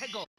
최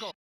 고.